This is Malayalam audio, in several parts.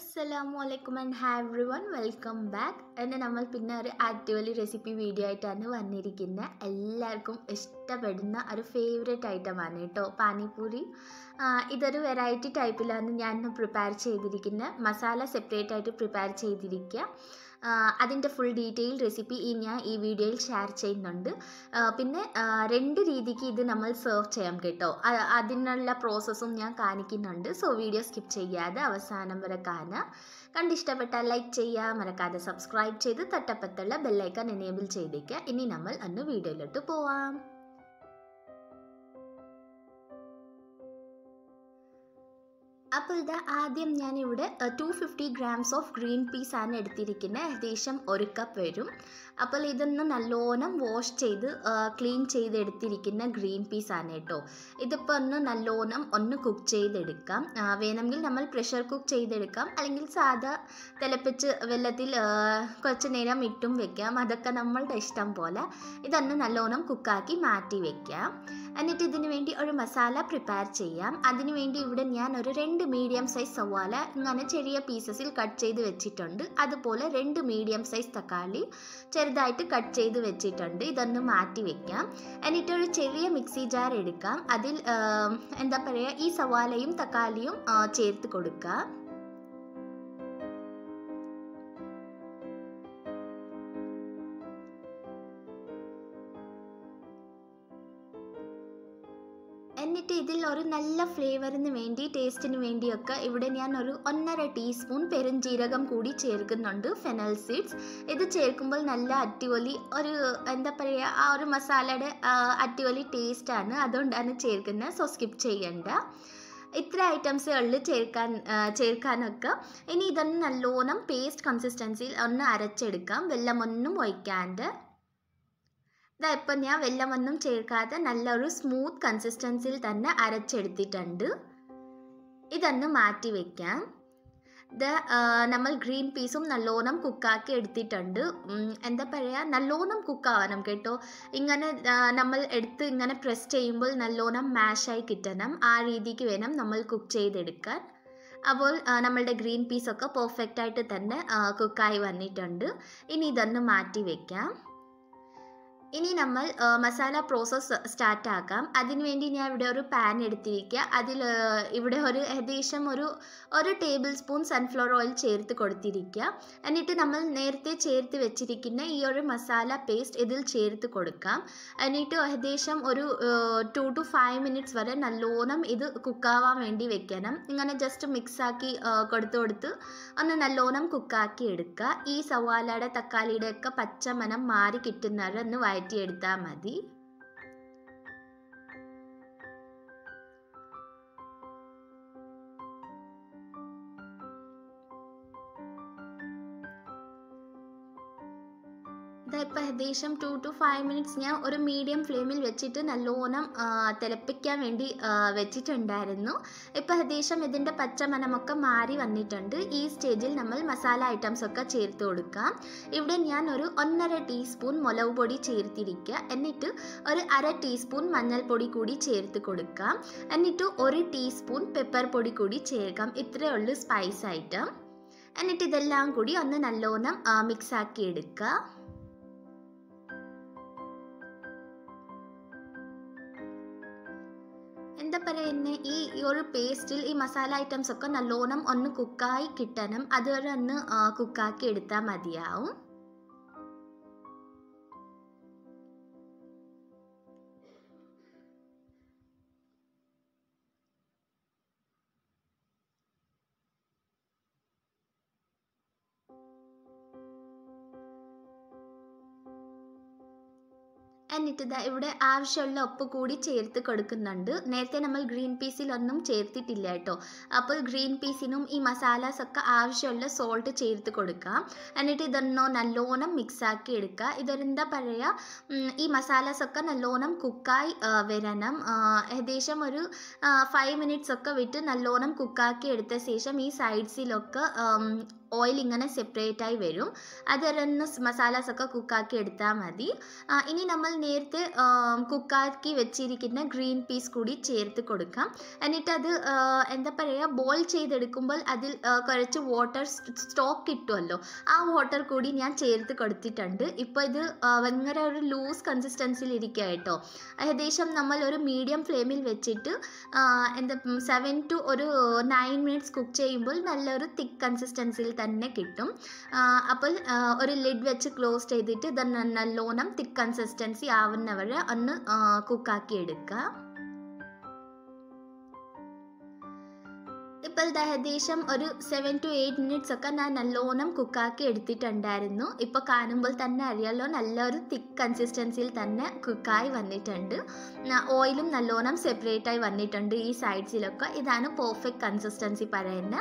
അസ്സലാമു അലൈക്കും and have everyone welcome back എന്നെ നമ്മൾ പിന്നെ ഒരു അടിപൊളി റെസിപ്പി വീഡിയോ ആയിട്ടാണ് വന്നിരിക്കുന്നത് എല്ലാവർക്കും ഇഷ്ടപ്പെടുന്ന ഒരു ഫേവറേറ്റ് ഐറ്റമാണ് കേട്ടോ പാനിപൂരി. ഇതൊരു വെറൈറ്റി ടൈപ്പിലാണ് ഞാൻ പ്രിപ്പയർ ചെയ്തിരിക്കുന്നത് മസാല സെപ്പറേറ്റ് ആയിട്ട് പ്രിപ്പയർ ചെയ്തിരിക്കുക അതിന്റെ ഫുൾ ഡീറ്റെയിൽ റെസിപ്പി ഈ ഞാൻ ഈ വീഡിയോയിൽ ഷെയർ ചെയ്യുന്നുണ്ട്. പിന്നെ രണ്ട് രീതിക്ക് ഇത് നമ്മൾ സെർവ് ചെയ്യാം കേട്ടോ. അതിനുള്ള പ്രോസസ്സും ഞാൻ കാണിക്കുന്നുണ്ട്. സോ വീഡിയോ സ്കിപ്പ് ചെയ്യാതെ അവസാനം വരെ കാണാം കണ്ടിഷ്ടപ്പെട്ടാൽ ലൈക്ക് ചെയ്യുക. മറക്കാതെ സബ്സ്ക്രൈബ് ചെയ്ത് തൊട്ടപ്പത്തുള്ള ബെല്ലൈക്കൺ എനേബിൾ ചെയ്തേക്കുക. ഇനി നമ്മൾ അന്ന് വീഡിയോയിലോട്ട് പോവാം. അപ്പോൾ ഇത് ആദ്യം ഞാനിവിടെ two fifty grams of green peas ആണ് എടുത്തിരിക്കുന്നത് ഏകദേശം ഒരു കപ്പ് വരും. അപ്പോൾ ഇതൊന്ന് നല്ലോണം വാഷ് ചെയ്ത് ക്ലീൻ ചെയ്ത് എടുത്തിരിക്കുന്ന ഗ്രീൻ പീസ് ആണ് കേട്ടോ. ഇതിപ്പോൾ ഒന്ന് നല്ലോണം ഒന്ന് കുക്ക് ചെയ്തെടുക്കാം. വേണമെങ്കിൽ നമ്മൾ പ്രഷർ കുക്ക് ചെയ്തെടുക്കാം. അല്ലെങ്കിൽ സാധാ തിളപ്പിച്ച് വെള്ളത്തിൽ കുറച്ച് നേരം ഇട്ടും വെക്കാം. അതൊക്കെ നമ്മളുടെ ഇഷ്ടം പോലെ. ഇതൊന്ന് നല്ലോണം കുക്കാക്കി മാറ്റി വെക്കാം. എന്നിട്ട് ഇതിന് വേണ്ടി ഒരു മസാല പ്രിപ്പയർ ചെയ്യാം. അതിനുവേണ്ടി ഇവിടെ ഞാൻ ഒരു രണ്ട് മീഡിയം സൈസ് സവാല ഇങ്ങനെ ചെറിയ പീസസിൽ കട്ട് ചെയ്ത് വെച്ചിട്ടുണ്ട്. അതുപോലെ രണ്ട് മീഡിയം സൈസ് തക്കാളി ചെറുതായിട്ട് കട്ട് ചെയ്ത് വെച്ചിട്ടുണ്ട്. ഇതൊന്ന് മാറ്റി വെക്കാം. എന്നിട്ട് ഒരു ചെറിയ മിക്സി ജാർ എടുക്കാം. അതിൽ എന്താ പറയുക ഈ സവാലയും തക്കാളിയും ചേർത്ത് കൊടുക്കുക എന്നിട്ട് ഇതിൽ ഒരു നല്ല ഫ്ലേവറിന് വേണ്ടി ടേസ്റ്റിന് വേണ്ടിയൊക്കെ ഇവിടെ ഞാൻ ഒരു ഒന്നര ടീസ്പൂൺ പെരുംജീരകം കൂടി ചേർക്കുന്നുണ്ട് ഫെനൽ സീഡ്സ് ഇത് ചേർക്കുമ്പോൾ നല്ല അടിപൊളി ഒരു എന്താ പറയുക ആ ഒരു മസാലയുടെ അടിപൊളി ടേസ്റ്റാണ് അതുകൊണ്ടാണ് ചേർക്കുന്നത്. സോ സ്കിപ്പ് ചെയ്യണ്ട. ഇത്ര ഐറ്റംസേ ഉള്ളു ചേർക്കാൻ ചേർക്കാനൊക്കെ. ഇനി ഇതൊന്ന് നല്ലോണം പേസ്റ്റ് കൺസിസ്റ്റൻസിയിൽ ഒന്ന് അരച്ചെടുക്കാം. വെള്ളമൊന്നും ഒഴിക്കാണ്ട്. ഇതാ ഇപ്പം ഞാൻ വെല്ലമൊന്നും ചേർക്കാതെ നല്ലൊരു സ്മൂത്ത് കൺസിസ്റ്റൻസിയിൽ തന്നെ അരച്ചെടുത്തിട്ടുണ്ട്. ഇതൊന്ന് മാറ്റി വെക്കാം. ഇത് നമ്മൾ ഗ്രീൻ പീസും നല്ലോണം കുക്കാക്കി എടുത്തിട്ടുണ്ട്. എന്താ പറയുക നല്ലോണം കുക്കാവണം കേട്ടോ. ഇങ്ങനെ നമ്മൾ എടുത്ത് ഇങ്ങനെ പ്രസ് ചെയ്യുമ്പോൾ നല്ലോണം മാഷായി കിട്ടണം. ആ രീതിക്ക് വേണം നമ്മൾ കുക്ക് ചെയ്തെടുക്കാൻ. അപ്പോൾ നമ്മളുടെ ഗ്രീൻ പീസൊക്കെ പെർഫെക്റ്റായിട്ട് തന്നെ കുക്കായി വന്നിട്ടുണ്ട്. ഇനി ഇതൊന്ന് മാറ്റി വെക്കാം. ഇനി നമ്മൾ മസാല പ്രോസസ്സ് സ്റ്റാർട്ട് ആക്കാം. അതിനുവേണ്ടി ഞാൻ ഇവിടെ ഒരു പാൻ എടുത്തിരിക്കുക അതിൽ ഇവിടെ ഒരു ഏകദേശം ഒരു ഒരു ടേബിൾ സ്പൂൺ സൺഫ്ലവർ ഓയിൽ ചേർത്ത് കൊടുത്തിരിക്കുക എന്നിട്ട് നമ്മൾ നേരത്തെ ചേർത്ത് വെച്ചിരിക്കുന്ന ഈ ഒരു മസാല പേസ്റ്റ് ഇതിൽ ചേർത്ത് കൊടുക്കാം. എന്നിട്ട് ഏകദേശം ഒരു ടു ടു ഫൈവ് മിനിറ്റ്സ് വരെ നല്ലോണം ഇത് കുക്കാവാൻ വേണ്ടി വെക്കണം. ഇങ്ങനെ ജസ്റ്റ് മിക്സാക്കി കൊടുത്ത് കൊടുത്ത് ഒന്ന് നല്ലോണം കുക്കാക്കി എടുക്കുക ഈ സവാലയുടെ തക്കാളിയുടെ ഒക്കെ പച്ചമനം മാറി കിട്ടുന്നവരെ ഒന്ന് വഴറ്റിയെടുത്താൽ മതി. ഇതായിപ്പോൾ ഏകദേശം ടു ടു ഫൈവ് മിനിറ്റ്സ് ഞാൻ ഒരു മീഡിയം ഫ്ലെയിമിൽ വെച്ചിട്ട് നല്ലോണം തിളപ്പിക്കാൻ വേണ്ടി വെച്ചിട്ടുണ്ടായിരുന്നു. ഇപ്പോൾ ഏകദേശം ഇതിന്റെ പച്ചമനമൊക്കെ മാറി വന്നിട്ടുണ്ട്. ഈ സ്റ്റേജിൽ നമ്മൾ മസാല ഐറ്റംസ് ഒക്കെ ചേർത്ത് കൊടുക്കാം. ഇവിടെ ഞാൻ ഒരു ഒന്നര ടീസ്പൂൺ മുളക് പൊടി ചേർത്തിരിക്കുക എന്നിട്ട് ഒരു അര ടീസ്പൂൺ മഞ്ഞൾപ്പൊടി കൂടി ചേർത്ത് കൊടുക്കാം. എന്നിട്ട് ഒരു ടീസ്പൂൺ പെപ്പർ പൊടി കൂടി ചേർക്കാം. ഇത്രയേ ഉള്ളൂ സ്പൈസ് ഐറ്റം എന്നിട്ട് ഇതെല്ലാം കൂടി ഒന്ന് നല്ലോണം മിക്സ് ആക്കി എടുക്കുക എന്താ പറയുന്നത് ഈ ഒരു പേസ്റ്റിൽ ഈ മസാല ഐറ്റംസ് ഒക്കെ നല്ലോണം ഒന്ന് കുക്കായി കിട്ടണം. അതുവരെ ഒന്ന് കുക്കാക്കി എടുത്താൽ മതിയാവും. എന്നിട്ട് ഇവിടെ ആവശ്യമുള്ള ഉപ്പ് കൂടി ചേർത്ത് കൊടുക്കുന്നുണ്ട്. നേരത്തെ നമ്മൾ ഗ്രീൻ പീസിലൊന്നും ചേർത്തിട്ടില്ല കേട്ടോ. അപ്പോൾ ഗ്രീൻ പീസിനും ഈ മസാലാസ് ഒക്കെ ആവശ്യമുള്ള സോൾട്ട് ചേർത്ത് കൊടുക്കാം. എന്നിട്ട് ഇതൊന്നോ നല്ലോണം മിക്സാക്കി എടുക്കുക. ഇതൊരെന്താ പറയുക ഈ മസാലാസ് ഒക്കെ നല്ലോണം കുക്കായി വരണം. ഏകദേശം ഒരു ഫൈവ് മിനിറ്റ്സ് ഒക്കെ വിട്ട് നല്ലോണം കുക്കാക്കി എടുത്ത ശേഷം ഈ സൈഡ്സിലൊക്കെ ഓയിൽ ഇങ്ങനെ സെപ്പറേറ്റ് ആയി വരും. അത് അതിലൊന്ന് മസാലാസ് ഒക്കെ കുക്കാക്കി എടുത്താൽ മതി. ഇനി നമ്മൾ നേരത്തെ കുക്കാക്കി വെച്ചിരിക്കുന്ന ഗ്രീൻ പീസ് കൂടി ചേർത്ത് കൊടുക്കാം. എന്നിട്ട് അത് എന്താ പറയുക ബോൾ ചെയ്തെടുക്കുമ്പോൾ അതിൽ കുറച്ച് വാട്ടർ സ്റ്റോക്ക് കിട്ടുമല്ലോ ആ വാട്ടർ കൂടി ഞാൻ ചേർത്ത് കൊടുത്തിട്ടുണ്ട്. ഇപ്പോൾ ഇത് ഭയങ്കര ഒരു ലൂസ് കൺസിസ്റ്റൻസിയിൽ ഇരിക്കുക കേട്ടോ. ഏകദേശം നമ്മൾ ഒരു മീഡിയം ഫ്ലെയിമിൽ വെച്ചിട്ട് എന്താ സെവൻ ടു ഒരു നയൻ മിനിറ്റ്സ് കുക്ക് ചെയ്യുമ്പോൾ നല്ലൊരു തിക്ക് കൺസിസ്റ്റൻസിയിൽ തന്നെ കിട്ടും. അപ്പോൾ ഒരു ലിഡ് വെച്ച് ക്ലോസ് ചെയ്തിട്ട് ഇത് നല്ലോണം തിക്ക് കൺസിസ്റ്റൻസി ആവുന്നവരെ ഒന്ന് കുക്കാക്കി എടുക്കുക. ഇപ്പോൾ ഏകദേശം ഒരു സെവൻ ടു എയ്റ്റ് മിനിറ്റ്സ് ഒക്കെ ഞാൻ നല്ലോണം കുക്കാക്കി എടുത്തിട്ടുണ്ടായിരുന്നു. ഇപ്പോൾ കാണുമ്പോൾ തന്നെ അറിയാലോ നല്ലൊരു തിക്ക് കൺസിസ്റ്റൻസിയിൽ തന്നെ കുക്കായി വന്നിട്ടുണ്ട്. ഓയിലും നല്ലോണം സെപ്പറേറ്റ് ആയി വന്നിട്ടുണ്ട് ഈ സൈഡ്സിലൊക്കെ ഇതാണ് പെർഫെക്റ്റ് കൺസിസ്റ്റൻസി പറയുന്നത്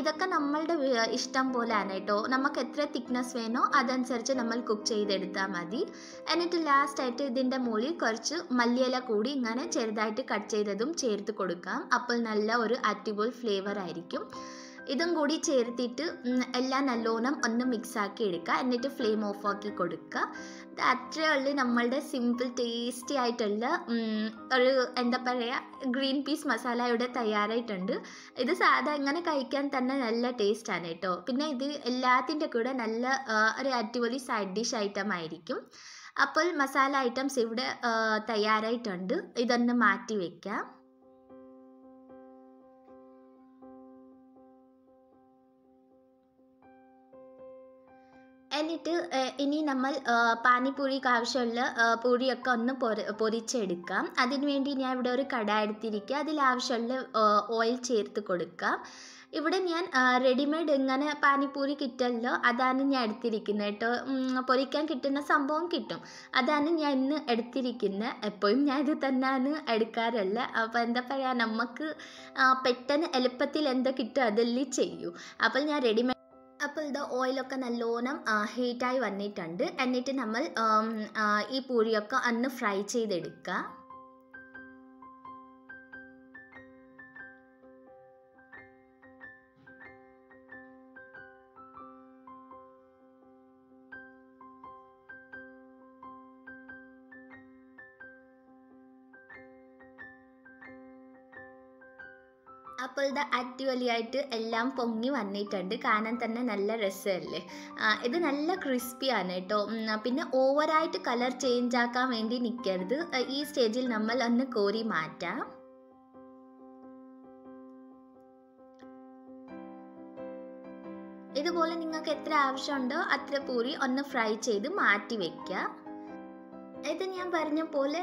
ഇതൊക്കെ നമ്മളുടെ ഇഷ്ടം പോലെയാണ് കേട്ടോ നമുക്ക് എത്ര തിക്നെസ് വേണോ അതനുസരിച്ച് നമ്മൾ കുക്ക് ചെയ്തെടുത്താൽ മതി. എന്നിട്ട് ലാസ്റ്റ് ആയിട്ട് ഇതിന്റെ മുകളിൽ കുറച്ച് മല്ലിയില കൂടി ഇങ്ങനെ ചെറുതായിട്ട് കട്ട് ചെയ്തതും ചേർത്ത് കൊടുക്കാം. അപ്പോൾ നല്ല ഒരു അടിപൊളി ഫ്ലേവർ ആയിരിക്കും. ഇതും കൂടി ചേർത്തിട്ട് എല്ലാം നല്ലോണം ഒന്ന് മിക്സ് ആക്കി എടുക്കുക. എന്നിട്ട് ഫ്ലെയിം ഓഫ് ആക്കി കൊടുക്കുക. ഇത് അത്രേ ഉള്ളു നമ്മളുടെ സിമ്പിൾ ടേസ്റ്റി ആയിട്ടുള്ള ഒരു എന്താ പറയുക ഗ്രീൻ പീസ് മസാല ഇവിടെ തയ്യാറായിട്ടുണ്ട്. ഇത് സാധാ ഇങ്ങനെ കഴിക്കാൻ തന്നെ നല്ല ടേസ്റ്റാണ് കേട്ടോ. പിന്നെ ഇത് എല്ലാത്തിന്റെ കൂടെ നല്ല ഒരു അടിപൊളി സൈഡ് ഡിഷ് ഐറ്റം ആയിരിക്കും. അപ്പോൾ മസാല ഐറ്റംസ് ഇവിടെ തയ്യാറായിട്ടുണ്ട്. ഇതൊന്ന് മാറ്റി വെക്കാം. എന്നിട്ട് ഇനി നമ്മൾ പാനിപ്പൂരിക്ക് ആവശ്യമുള്ള പൂരിയൊക്കെ ഒന്ന് പൊരി പൊരിച്ചെടുക്കാം. അതിനുവേണ്ടി ഞാൻ ഇവിടെ ഒരു കട എടുത്തിരിക്കുക അതിൽ ആവശ്യമുള്ള ഓയിൽ ചേർത്ത് കൊടുക്കാം. ഇവിടെ ഞാൻ റെഡിമെയ്ഡ് ഇങ്ങനെ പാനിപ്പൂരി കിട്ടുമല്ലോ അതാണ് ഞാൻ എടുത്തിരിക്കുന്നത് കേട്ടോ. പൊരിക്കാൻ കിട്ടുന്ന സംഭവം കിട്ടും. അതാണ് ഞാൻ ഇന്ന് എടുത്തിരിക്കുന്നത് എപ്പോഴും ഞാൻ ഇത് തന്നെയാണ് എടുക്കാറല്ല. അപ്പോൾ എന്താ പറയുക നമുക്ക് പെട്ടെന്ന് എളുപ്പത്തിൽ എന്താ കിട്ടും അതെല്ലാം ചെയ്യൂ. അപ്പോൾ ഞാൻ റെഡിമെയ്ഡ് അപ്പോൾ ഇത് ഓയിലൊക്കെ നല്ലോണം ഹീറ്റായി വന്നിട്ടുണ്ട്. എന്നിട്ട് നമ്മൾ ഈ പൂരിയൊക്കെ ഒന്ന് ഫ്രൈ ചെയ്തെടുക്കുക. ഇത് അടിപൊളിയായിട്ട് എല്ലാം പൊങ്ങി വന്നിട്ടുണ്ട്. കാണാൻ തന്നെ നല്ല രസമല്ലേ? ഇത് നല്ല ക്രിസ്പിയാണ് കേട്ടോ. പിന്നെ ഓവറായിട്ട് കളർ ചേഞ്ച് ആക്കാൻ വേണ്ടി നിൽക്കരുത് ഈ സ്റ്റേജിൽ നമ്മൾ ഒന്ന് കോരി മാറ്റാം. ഇതുപോലെ നിങ്ങൾക്ക് എത്ര ആവശ്യമുണ്ടോ അത്ര പൂരി ഒന്ന് ഫ്രൈ ചെയ്ത് മാറ്റി വെക്കുക ഇത് ഞാൻ പറഞ്ഞ പോലെ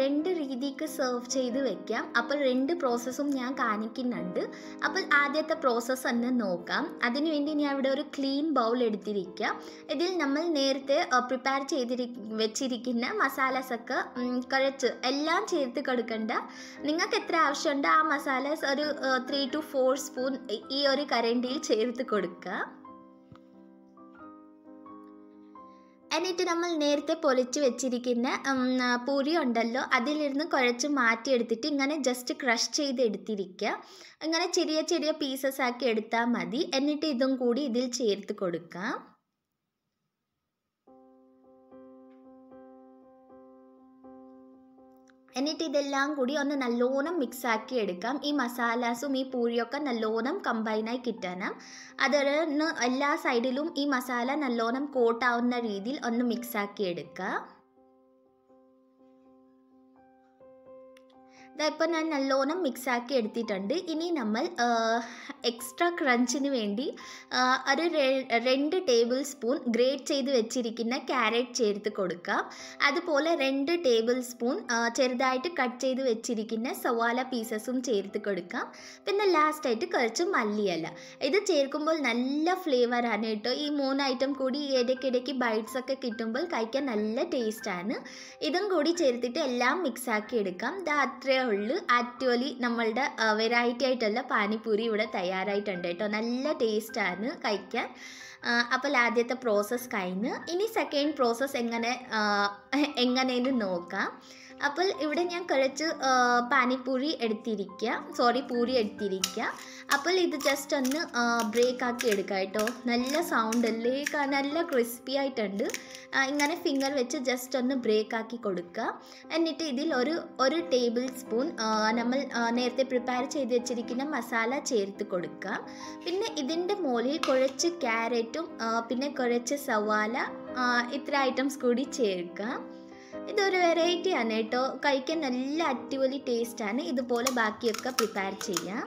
രണ്ട് രീതിക്ക് സെർവ് ചെയ്ത് വെക്കാം. അപ്പോൾ രണ്ട് പ്രോസസ്സും ഞാൻ കാണിക്കുന്നുണ്ട്. അപ്പോൾ ആദ്യത്തെ പ്രോസസ്സ് ഒന്ന് നോക്കാം. അതിനുവേണ്ടി ഞാൻ ഇവിടെ ഒരു ക്ലീൻ ബൗൾ എടുത്തിരിക്കുക ഇതിൽ നമ്മൾ നേരത്തെ പ്രിപ്പയർ ചെയ്തിരി വെച്ചിരിക്കുന്ന മസാലസൊക്കെ കുറച്ച് എല്ലാം ചേർത്ത് കൊടുക്കണ്ട. നിങ്ങൾക്ക് എത്ര ആവശ്യമുണ്ടോ ആ മസാലസ് ഒരു ത്രീ ടു ഫോർ സ്പൂൺ ഈ ഒരു കരണ്ടിയിൽ ചേർത്ത് കൊടുക്കുക എന്നിട്ട് നമ്മൾ നേരത്തെ പൊളിച്ച് വെച്ചിരിക്കുന്ന പൂരി ഉണ്ടല്ലോ അതിലിരുന്ന് കുഴച്ച് മാറ്റിയെടുത്തിട്ട് ഇങ്ങനെ ജസ്റ്റ് ക്രഷ് ചെയ്ത് എടുത്തിരിക്കുക ഇങ്ങനെ ചെറിയ ചെറിയ പീസസ് ആക്കി എടുത്താൽ മതി. എന്നിട്ട് ഇതും കൂടി ഇതിൽ ചേർത്ത് കൊടുക്കാം. എന്നിട്ട് ഇതെല്ലാം കൂടി ഒന്ന് നല്ലോണം മിക്സ് ആക്കി എടുക്കാം. ഈ മസാലാസും ഈ പൂരിയൊക്കെ നല്ലോണം കമ്പൈനായി കിട്ടണം. അതൊന്ന് എല്ലാ സൈഡിലും ഈ മസാല നല്ലോണം കോട്ടാവുന്ന രീതിയിൽ ഒന്ന് മിക്സ് ആക്കി എടുക്കുക ഇപ്പം ഞാൻ നല്ലോണം മിക്സാക്കി എടുത്തിട്ടുണ്ട്. ഇനി നമ്മൾ എക്സ്ട്രാ ക്രഞ്ചിന് വേണ്ടി ഒരു രണ്ട് ടേബിൾ സ്പൂൺ ഗ്രേറ്റ് ചെയ്ത് വെച്ചിരിക്കുന്ന ക്യാരറ്റ് ചേർത്ത് കൊടുക്കാം. അതുപോലെ രണ്ട് ടേബിൾ സ്പൂൺ ചെറുതായിട്ട് കട്ട് ചെയ്ത് വെച്ചിരിക്കുന്ന സവാല പീസസും ചേർത്ത് കൊടുക്കാം. പിന്നെ ലാസ്റ്റായിട്ട് കുറച്ച് മല്ലിയല. ഇത് ചേർക്കുമ്പോൾ നല്ല ഫ്ലേവറാണ് കേട്ടോ. ഈ മൂന്ന് ഐറ്റം കൂടി ഇടയ്ക്കിടയ്ക്ക് ബൈറ്റ്സ് ഒക്കെ കിട്ടുമ്പോൾ കഴിക്കാൻ നല്ല ടേസ്റ്റാണ് ഇതും കൂടി ചേർത്തിട്ട് എല്ലാം മിക്സാക്കി എടുക്കാം. ഇത് അത്രേ ഉള്ളൂ. ആക്ച്വലി നമ്മളുടെ വെറൈറ്റി ആയിട്ടുള്ള പാനിപ്പൂരി ഇവിടെ തയ്യാറായിട്ടുണ്ട് കേട്ടോ. നല്ല ടേസ്റ്റാണ് കഴിക്കാൻ. അപ്പോൾ ആദ്യത്തെ പ്രോസസ്സ് കഴിഞ്ഞ്. ഇനി സെക്കൻഡ് പ്രോസസ്സ് എങ്ങനെ എങ്ങനെയെന്ന് നോക്കാം. അപ്പോൾ ഇവിടെ ഞാൻ കുറച്ച് പാനിപ്പൂരി എടുത്തിരിക്കുക സോറി പൂരി എടുത്തിരിക്കുക അപ്പോൾ ഇത് ജസ്റ്റ് ഒന്ന് ബ്രേക്ക് ആക്കി എടുക്കുക കേട്ടോ നല്ല സൗണ്ട് അല്ലേ? നല്ല ക്രിസ്പി ആയിട്ടുണ്ട്. ഇങ്ങനെ ഫിംഗർ വെച്ച് ജസ്റ്റ് ഒന്ന് ബ്രേക്ക് ആക്കി കൊടുക്കുക എന്നിട്ട് ഇതിൽ ഒരു ഒരു ടേബിൾ സ്പൂൺ നമ്മൾ നേരത്തെ പ്രിപ്പയർ ചെയ്ത് വെച്ചിരിക്കുന്ന മസാല ചേർത്ത് കൊടുക്കുക പിന്നെ ഇതിന്റെ മുകളിൽ കുറച്ച് ക്യാരറ്റും പിന്നെ കുറച്ച് സവാല ഇത്ര ഐറ്റംസ് കൂടി ചേർക്കുക ഇതൊരു വെറൈറ്റി ആണ് കേട്ടോ. കഴിക്കാൻ നല്ല അടിപൊളി ടേസ്റ്റാണ് ഇതുപോലെ ബാക്കിയൊക്കെ പ്രിപ്പയർ ചെയ്യാം.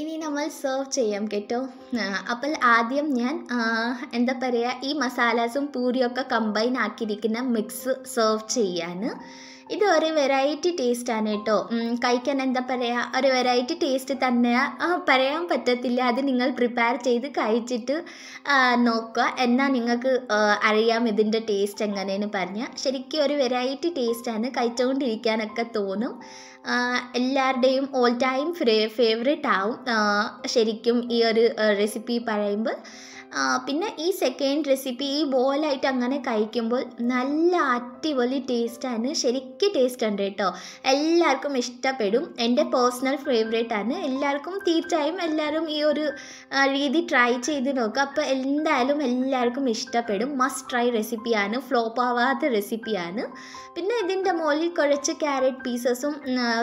ഇനി നമ്മൾ സെർവ് ചെയ്യാം കേട്ടോ. അപ്പോൾ ആദ്യം ഞാൻ എന്താ പറയുക ഈ മസാലാസും പൂരിയൊക്കെ കമ്പൈൻ ആക്കിയിരിക്കുന്ന മിക്സ് സെർവ് ചെയ്യാണ് ഇത് ഒരു വെറൈറ്റി ആണ് കേട്ടോ കഴിക്കാൻ എന്താ പറയുക ഒരു വെറൈറ്റി ടേസ്റ്റ് തന്നെ. പറയാൻ പറ്റത്തില്ല. അത് നിങ്ങൾ പ്രിപ്പയർ ചെയ്ത് കഴിച്ചിട്ട് നോക്കുക. എന്നാൽ നിങ്ങൾക്ക് അറിയാം ഇതിന്റെ ടേസ്റ്റ് എങ്ങനെയെന്ന് പറഞ്ഞാൽ ശരിക്കും ഒരു വെറൈറ്റി ടേസ്റ്റാണ് കഴിച്ചുകൊണ്ടിരിക്കാനൊക്കെ തോന്നും. എല്ലാവരുടെയും ഓൾ ടൈം ഫേവറേറ്റ് ആവും. ശരിക്കും ഈ ഒരു റെസിപ്പി പറയുമ്പോൾ പിന്നെ ഈ സെക്കൻഡ് റെസിപ്പി ഈ ബോലായിട്ട് അങ്ങനെ കഴിക്കുമ്പോൾ നല്ല അടിപൊളി ടേസ്റ്റാണ് ശരിക്കും ടേസ്റ്റ് ഉണ്ട് കേട്ടോ. എല്ലാവർക്കും ഇഷ്ടപ്പെടും. എന്റെ പേഴ്സണൽ ഫേവറേറ്റ് ആണ്. എല്ലാവർക്കും തീർച്ചയായും എല്ലാവരും ഈ ഒരു രീതി ട്രൈ ചെയ്ത് നോക്കുക അപ്പോൾ എന്തായാലും എല്ലാവർക്കും ഇഷ്ടപ്പെടും. മസ്റ്റ് ട്രൈ റെസിപ്പിയാണ് ഫ്ലോപ്പ് ആവാത്ത റെസിപ്പിയാണ് പിന്നെ ഇതിന്റെ മുകളിൽ കുറച്ച് ക്യാരറ്റ് പീസസും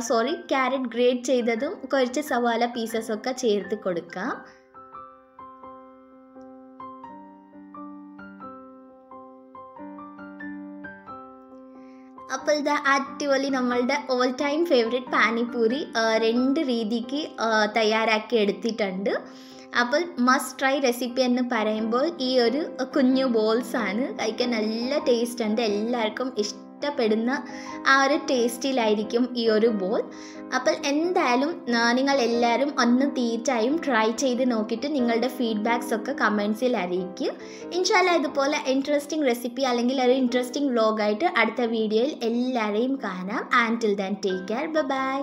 സോറി ക്യാരറ്റ് ഗ്രേറ്റ് ചെയ്തതും കുറച്ച് സവാല പീസസൊക്കെ ചേർത്ത് കൊടുക്കാം. അപ്പോൾ ഇത് അടിപൊളി നമ്മളുടെ ഓൾ ടൈം ഫേവറേറ്റ് പാനിപ്പൂരി രണ്ട് രീതിക്ക് തയ്യാറാക്കി എടുത്തിട്ടുണ്ട്. അപ്പോൾ മസ്റ്റ് ട്രൈ റെസിപ്പി എന്ന് പറയുമ്പോൾ ഈ ഒരു കുഞ്ഞു ബോൾസാണ് കഴിക്കാൻ നല്ല ടേസ്റ്റ് ഉണ്ട്. എല്ലാവർക്കും ഇഷ്ടപ്പെടുന്ന ആ ഒരു ടേസ്റ്റിലായിരിക്കും ഈ ഒരു ബോൾ. അപ്പോൾ എന്തായാലും നിങ്ങൾ എല്ലാവരും ഒന്ന് തീർച്ചയായും ട്രൈ ചെയ്ത് നോക്കിയിട്ട് നിങ്ങളുടെ ഫീഡ്ബാക്സ് ഒക്കെ കമൻസിൽ അറിയിക്കുക. ഇൻഷാല്ല ഇതുപോലെ ഇൻട്രസ്റ്റിംഗ് റെസിപ്പി അല്ലെങ്കിൽ ഒരു ഇൻട്രസ്റ്റിംഗ് വ്ലോഗായിട്ട് അടുത്ത വീഡിയോയിൽ എല്ലാവരെയും കാണാം. And till then take care bye